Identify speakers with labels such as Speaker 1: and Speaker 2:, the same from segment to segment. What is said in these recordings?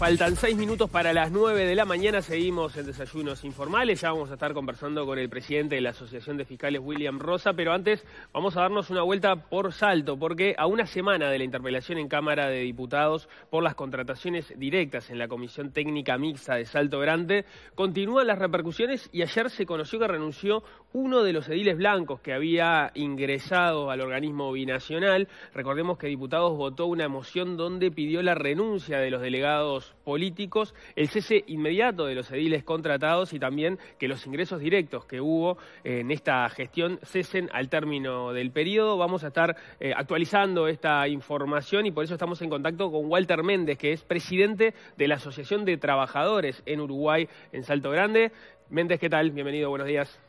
Speaker 1: Faltan seis minutos para las nueve de la mañana. Seguimos en desayunos informales. Ya vamos a estar conversando con el presidente de la Asociación de Fiscales, William Rosa. Pero antes vamos a darnos una vuelta por salto, porque a una semana de la interpelación en Cámara de Diputados por las contrataciones directas en la Comisión Técnica Mixta de Salto Grande, continúan las repercusiones y ayer se conoció que renunció uno de los ediles blancos que había ingresado al organismo binacional. Recordemos que Diputados votó una moción donde pidió la renuncia de los delegados políticos, el cese inmediato de los ediles contratados y también que los ingresos directos que hubo en esta gestión cesen al término del periodo. Vamos a estar eh, actualizando esta información y por eso estamos en contacto con Walter Méndez, que es presidente de la Asociación de Trabajadores en Uruguay, en Salto Grande. Méndez, ¿qué tal? Bienvenido, buenos días.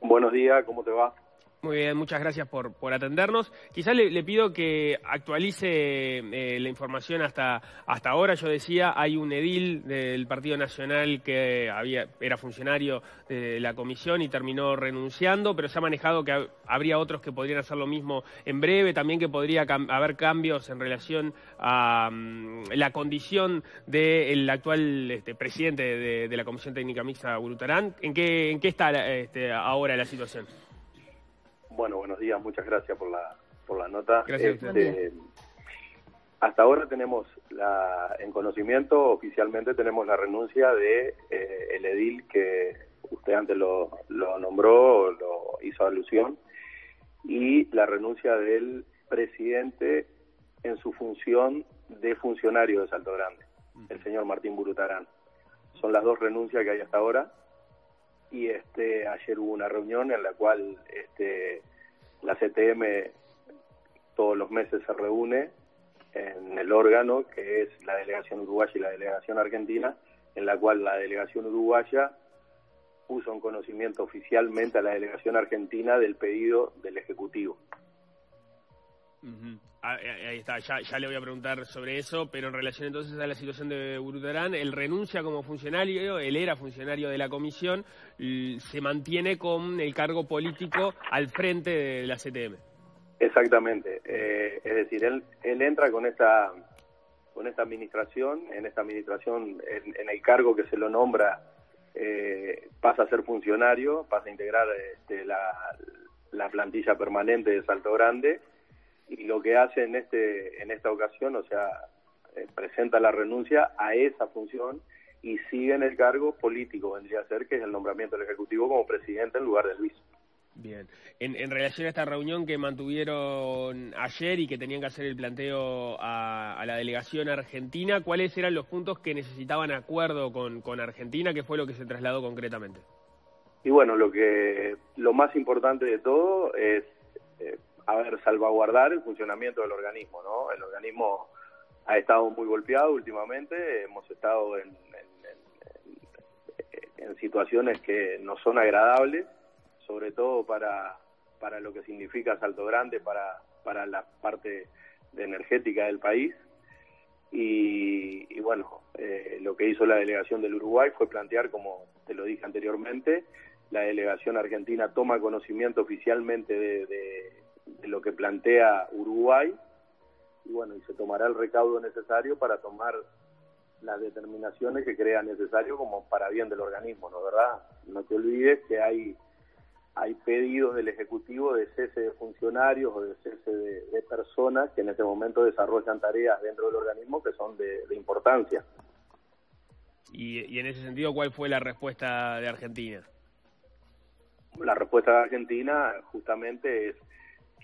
Speaker 2: Buenos días, ¿cómo te va?
Speaker 1: Muy bien, muchas gracias por, por atendernos. Quizás le, pido que actualice eh, la información hasta, hasta ahora. Yo decía, hay un edil del Partido Nacional que había, era funcionario de la comisión y terminó renunciando, pero se ha manejado que habría otros que podrían hacer lo mismo en breve, también que podría haber cambios en relación a mm, la condición del actual este, presidente de, la Comisión Técnica Mixta, Burutarán. ¿En qué, en qué está este, ahora la situación?
Speaker 2: Bueno, buenos días, muchas gracias por la, por la nota.
Speaker 1: Gracias. Este,
Speaker 2: hasta ahora tenemos la, en conocimiento, oficialmente tenemos la renuncia de eh, el edil que usted antes lo, lo nombró, lo hizo alusión, y la renuncia del presidente en su función de funcionario de Salto Grande, el señor Martín Burutarán. Son las dos renuncias que hay hasta ahora y este ayer hubo una reunión en la cual este la CTM todos los meses se reúne en el órgano que es la delegación uruguaya y la delegación argentina, en la cual la delegación uruguaya puso en conocimiento oficialmente a la delegación argentina del pedido del Ejecutivo.
Speaker 1: Eh, ahí está, ya, le voy a preguntar sobre eso, pero en relación entonces a la situación de Buruterán, él renuncia como funcionario, él era funcionario de la comisión, se mantiene con el cargo político al frente de la CTM.
Speaker 2: Exactamente, eh, es decir, él, él entra con esta con esta administración, en esta administración, en, el cargo que se lo nombra, pasa a ser funcionario, pasa a integrar este, la plantilla permanente de Salto Grande y lo que hace en este en esta ocasión, o sea, eh, presenta la renuncia a esa función y sigue en el cargo político, vendría a ser que es el nombramiento del Ejecutivo como presidente en lugar de Luis.
Speaker 1: Bien. En, en, relación a esta reunión que mantuvieron ayer y que tenían que hacer el planteo a, la delegación argentina, ¿cuáles eran los puntos que necesitaban acuerdo con, con Argentina? ¿Qué fue lo que se trasladó concretamente?
Speaker 2: Y bueno, lo que lo más importante de todo es eh, a ver, salvaguardar el funcionamiento del organismo, ¿no? El organismo ha estado muy golpeado últimamente, hemos estado en, en, situaciones que no son agradables, sobre todo para, para lo que significa Salto Grande, para, para la parte de energética del país. Y, bueno, eh, lo que hizo la delegación del Uruguay fue plantear, como te lo dije anteriormente, la delegación argentina toma conocimiento oficialmente de de lo que plantea Uruguay y bueno, y se tomará el recaudo necesario para tomar las determinaciones que crea necesario como para bien del organismo, ¿no verdad? No te olvides que hay hay pedidos del Ejecutivo de cese de funcionarios o de cese de, personas que en este momento desarrollan tareas dentro del organismo que son de, importancia.
Speaker 1: Y, y, en ese sentido, ¿cuál fue la respuesta de Argentina?
Speaker 2: La respuesta de Argentina justamente es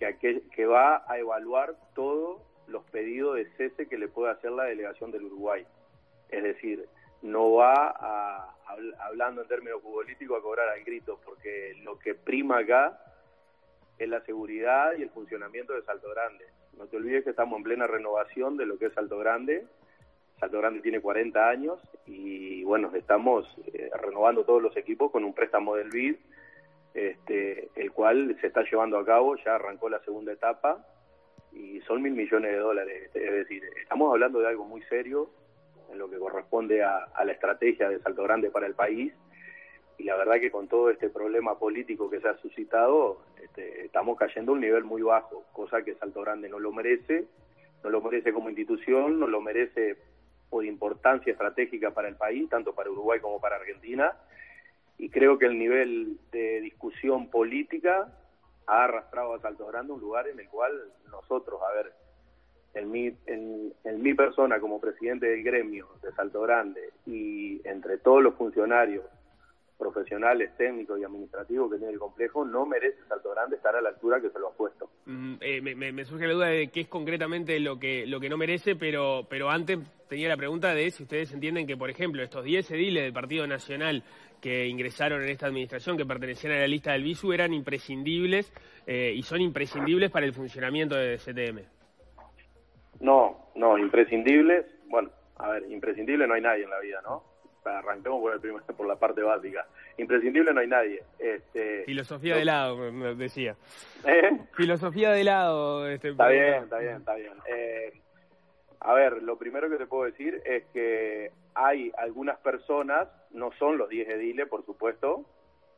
Speaker 2: que, va a evaluar todos los pedidos de cese que le puede hacer la delegación del Uruguay. Es decir, no va a, hablando en términos futbolísticos, a cobrar al grito, porque lo que prima acá es la seguridad y el funcionamiento de Salto Grande. No te olvides que estamos en plena renovación de lo que es Salto Grande. Salto Grande tiene 40 años y bueno, estamos eh, renovando todos los equipos con un préstamo del BID este, el cual se está llevando a cabo, ya arrancó la segunda etapa y son mil millones de dólares. Es decir, estamos hablando de algo muy serio en lo que corresponde a, la estrategia de Salto Grande para el país y la verdad que con todo este problema político que se ha suscitado, este, estamos cayendo a un nivel muy bajo, cosa que Salto Grande no lo merece, no lo merece como institución, no lo merece de importancia estratégica para el país, tanto para Uruguay como para Argentina, y creo que el nivel de discusión política ha arrastrado a Salto Grande un lugar en el cual nosotros, a ver, en mi, en, en mi persona como presidente del gremio de Salto Grande y entre todos los funcionarios profesionales, técnicos y administrativos que tiene el complejo, no merece Salto Grande estar a la altura que se lo ha puesto.
Speaker 1: Mm, eh, me, surge la duda de qué es concretamente lo que, lo que no merece, pero, pero antes tenía la pregunta de si ustedes entienden que, por ejemplo, estos 10 ediles del Partido Nacional que ingresaron en esta administración, que pertenecían a la lista del BISU, eran imprescindibles eh, y son imprescindibles para el funcionamiento de CTM.
Speaker 2: No, no, imprescindibles, bueno, a ver, imprescindible no hay nadie en la vida, ¿no? Arranquemos por, el por la parte básica. Imprescindible no hay nadie. Este,
Speaker 1: Filosofía de lado, me decía. ¿Eh? Filosofía de lado. Este,
Speaker 2: está bien, está bien, está bien. Eh, a ver, lo primero que te puedo decir es que hay algunas personas, no son los 10 ediles, por supuesto,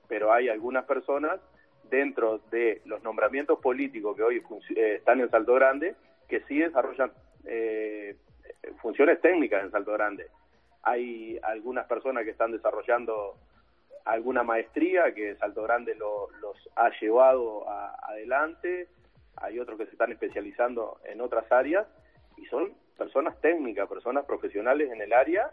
Speaker 2: pero hay algunas personas dentro de los nombramientos políticos que hoy eh, están en Salto Grande que sí desarrollan funciones técnicas en Salto Grande hay algunas personas que están desarrollando alguna maestría que Salto Grande los ha llevado adelante, hay otros que se están especializando en otras áreas y son personas técnicas, personas profesionales en el área.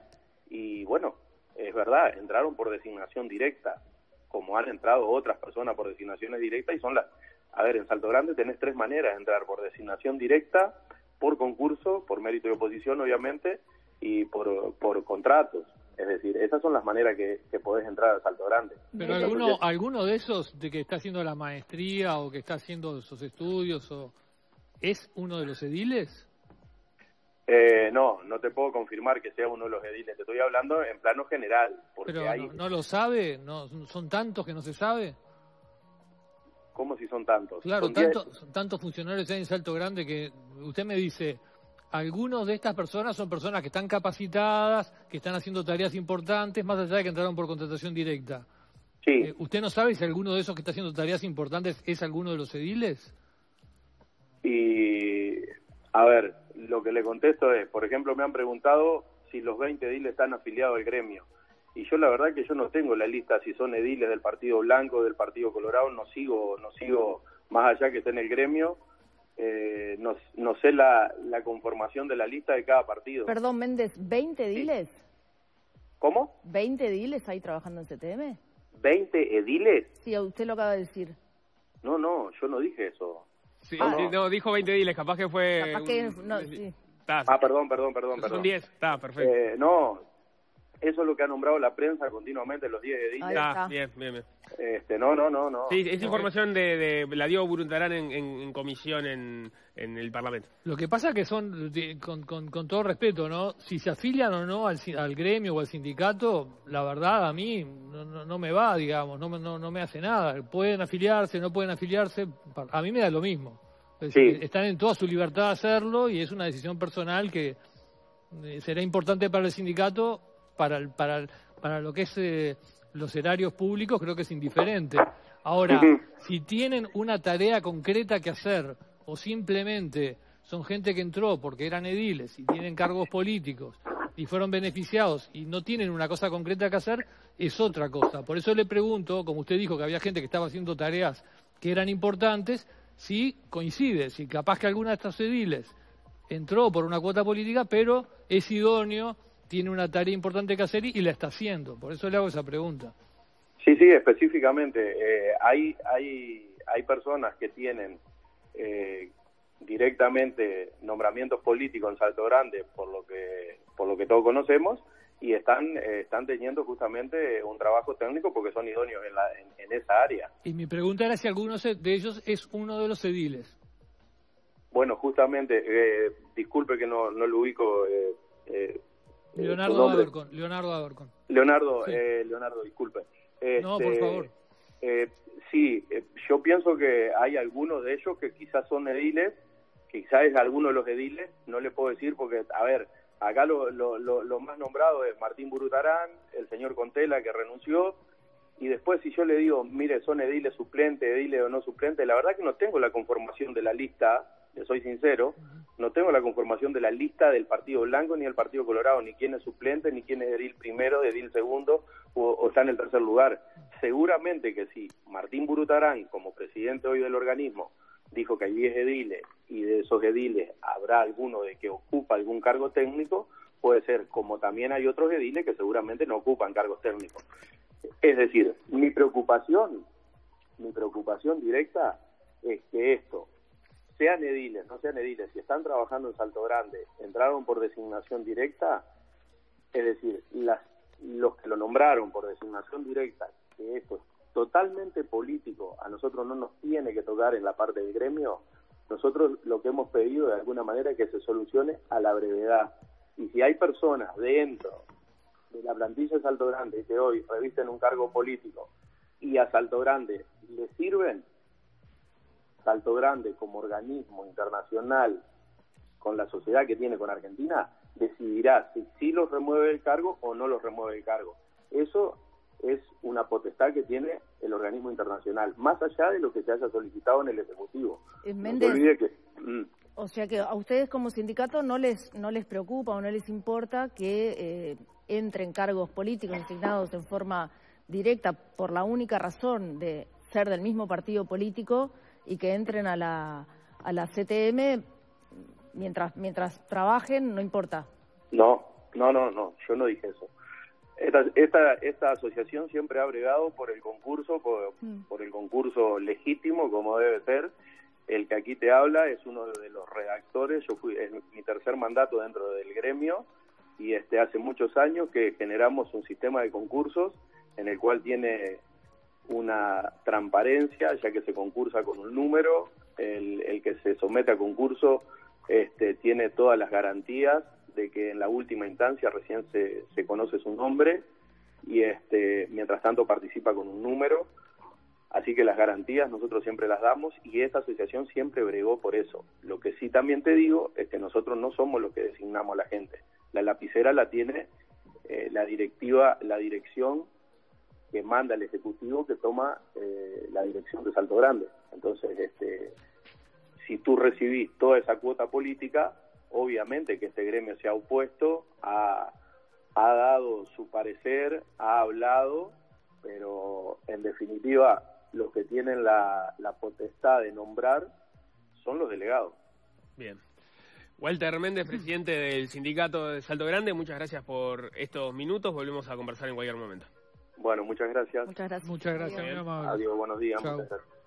Speaker 2: Y bueno, es verdad, entraron por designación directa, como han entrado otras personas por designaciones directas y son las, a ver, en Salto Grande tenés tres maneras de entrar, por designación directa, por concurso, por mérito y oposición obviamente, y por, por contratos. Es decir, esas son las maneras que, que podés entrar al Salto Grande.
Speaker 3: Pero alguno, alguno de esos, de que está haciendo la maestría o que está haciendo esos estudios, o ¿es uno de los ediles?
Speaker 2: Eh, no, no te puedo confirmar que sea uno de los ediles. Te estoy hablando en plano general. Porque
Speaker 3: Pero
Speaker 2: hay...
Speaker 3: no, lo sabe, no, son tantos que no se sabe.
Speaker 2: ¿Cómo si son tantos?
Speaker 3: Claro, tantos tantos funcionarios hay en Salto Grande que usted me dice, algunos de estas personas son personas que están capacitadas, que están haciendo tareas importantes, más allá de que entraron por contratación directa.
Speaker 2: Sí.
Speaker 3: Eh, ¿Usted no sabe si alguno de esos que está haciendo tareas importantes es alguno de los ediles?
Speaker 2: Y, a ver, lo que le contesto es, por ejemplo, me han preguntado si los 20 ediles están afiliados al gremio. Y yo la verdad que yo no tengo la lista si son ediles del Partido Blanco, del Partido Colorado, no sigo, no sigo más allá que esté en el gremio eh, no, no, sé la, la, conformación de la lista de cada partido.
Speaker 4: Perdón, Méndez, ¿20 ediles?
Speaker 2: ¿Cómo?
Speaker 4: ¿20 ediles ahí trabajando en CTM?
Speaker 2: ¿20 ediles?
Speaker 4: Sí, usted lo acaba de decir.
Speaker 2: No, no, yo no dije eso.
Speaker 1: Sí, no. dijo 20 ediles, capaz que fue...
Speaker 4: Capaz que, no, sí.
Speaker 2: Ah, perdón, perdón, perdón. perdón.
Speaker 1: Son 10, está, perfecto.
Speaker 2: Eh, no, eso es lo que ha nombrado la prensa continuamente los 10 ediles.
Speaker 1: Ah, bien, bien, bien.
Speaker 2: Este, no, no, no, no.
Speaker 1: Sí, es información de, de la dio Buruntarán en, en, comisión en, en, el Parlamento.
Speaker 3: Lo que pasa que son, con, con, con, todo respeto, ¿no? Si se afilian o no al, al gremio o al sindicato, la verdad a mí no, no, me va, digamos, no, no, no me hace nada. Pueden afiliarse, no pueden afiliarse, a mí me da lo mismo. Están en toda su libertad de hacerlo y es una decisión personal que eh, será importante para el sindicato para, para, para lo que es eh, los erarios públicos creo que es indiferente. Ahora, si tienen una tarea concreta que hacer o simplemente son gente que entró porque eran ediles y tienen cargos políticos y fueron beneficiados y no tienen una cosa concreta que hacer, es otra cosa. Por eso le pregunto, como usted dijo que había gente que estaba haciendo tareas que eran importantes, si coincide, si capaz que alguna de estas ediles entró por una cuota política, pero es idóneo tiene una tarea importante que hacer y, la está haciendo. Por eso le hago esa pregunta.
Speaker 2: Sí, sí, específicamente. Eh, hay, hay, hay personas que tienen eh, directamente nombramientos políticos en Salto Grande, por lo que, por lo que todos conocemos, y están, eh, están teniendo justamente un trabajo técnico porque son idóneos en, la, en, esa área.
Speaker 3: Y mi pregunta era si alguno de ellos es uno de los ediles.
Speaker 2: Bueno, justamente, disculpe que no, no lo ubico. Eh,
Speaker 3: Leonardo Abercon. Leonardo Abercon.
Speaker 2: Leonardo, eh, Leonardo, disculpe.
Speaker 3: no, por este, favor.
Speaker 2: Eh, sí, eh, yo pienso que hay algunos de ellos que quizás son ediles, quizás es alguno de los ediles, no le puedo decir porque, a ver, acá lo, lo, lo, más nombrado es Martín Burutarán, el señor Contela que renunció, y después si yo le digo, mire, son ediles suplentes, ediles o no suplentes, la verdad que no tengo la conformación de la lista, le soy sincero, no tengo la conformación de la lista del Partido Blanco ni del Partido Colorado, ni quién es suplente, ni quién es edil primero, edil segundo o, o está en el tercer lugar. Seguramente que si Martín Burutarán, como presidente hoy del organismo, dijo que hay 10 ediles y de esos ediles habrá alguno de que ocupa algún cargo técnico, puede ser, como también hay otros ediles que seguramente no ocupan cargos técnicos. Es decir, mi preocupación, mi preocupación directa es que esto, sean ediles, no sean ediles, si están trabajando en Salto Grande, entraron por designación directa, es decir, las, los que lo nombraron por designación directa, que esto es totalmente político, a nosotros no nos tiene que tocar en la parte del gremio, nosotros lo que hemos pedido de alguna manera es que se solucione a la brevedad. Y si hay personas dentro de la plantilla de Salto Grande que hoy revisten un cargo político y a Salto Grande le sirven, Salto Grande como organismo internacional con la sociedad que tiene con Argentina, decidirá si sí los remueve el cargo o no los remueve el cargo. Eso es una potestad que tiene el organismo internacional, más allá de lo que se haya solicitado en el Ejecutivo.
Speaker 4: Eh,
Speaker 2: No olvide que... mm,
Speaker 4: o sea que a ustedes como sindicato no les no les preocupa o no les importa que eh, entren cargos políticos designados en forma directa por la única razón de ser del mismo partido político y que entren a la a la CTM mientras mientras trabajen no importa.
Speaker 2: No, no, no, no, yo no dije eso. Esta, esta, esta asociación siempre ha bregado por el concurso, por,
Speaker 4: Mm.
Speaker 2: por el concurso legítimo, como debe ser. El que aquí te habla es uno de los redactores, yo fui, es mi tercer mandato dentro del gremio, y este hace muchos años que generamos un sistema de concursos en el cual tiene una transparencia, ya que se concursa con un número, el, el que se somete a concurso este, tiene todas las garantías de que en la última instancia recién se, se conoce su nombre y este, mientras tanto participa con un número. Así que las garantías nosotros siempre las damos y esta asociación siempre bregó por eso. Lo que sí también te digo es que nosotros no somos los que designamos a la gente. La lapicera la tiene eh, la directiva, la dirección que manda el ejecutivo que toma eh, la dirección de Salto Grande. Entonces, este, si tú recibís toda esa cuota política, obviamente que este gremio se ha opuesto, ha, ha dado su parecer, ha hablado, pero en definitiva los que tienen la, la potestad de nombrar son los delegados.
Speaker 1: Bien. Walter Méndez, presidente del sindicato de Salto Grande, muchas gracias por estos minutos. Volvemos a conversar en cualquier momento.
Speaker 2: Bueno, muchas gracias.
Speaker 4: Muchas gracias.
Speaker 3: Muchas gracias,
Speaker 4: Adiós.
Speaker 3: muy amable.
Speaker 2: Adiós, buenos días.
Speaker 3: Chao.
Speaker 2: Muchas gracias.